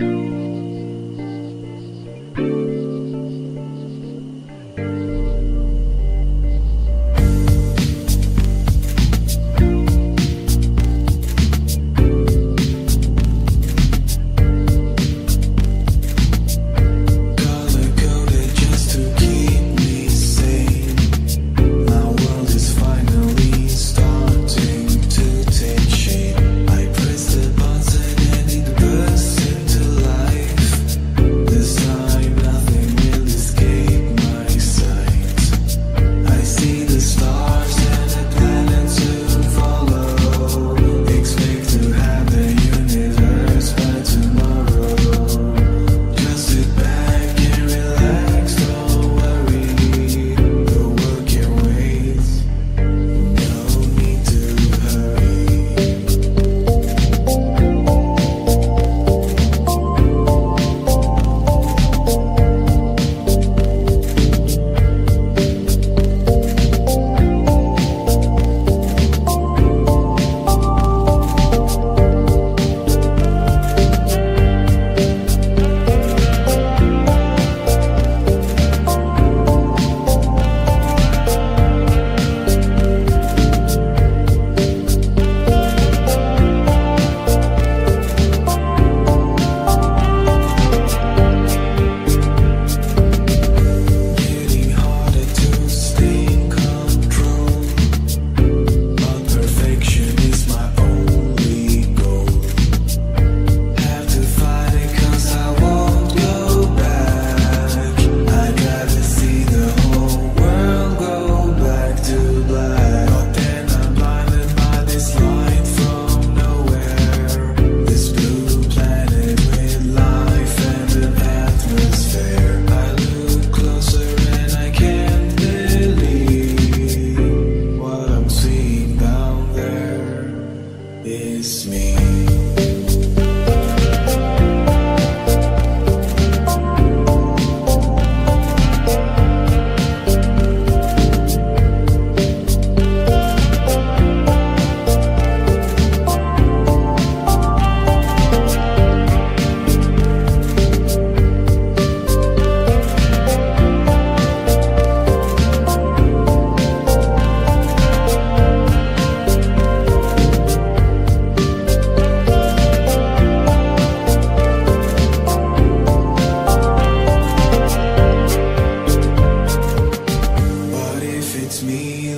Bye.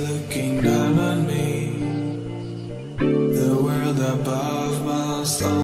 looking down on me.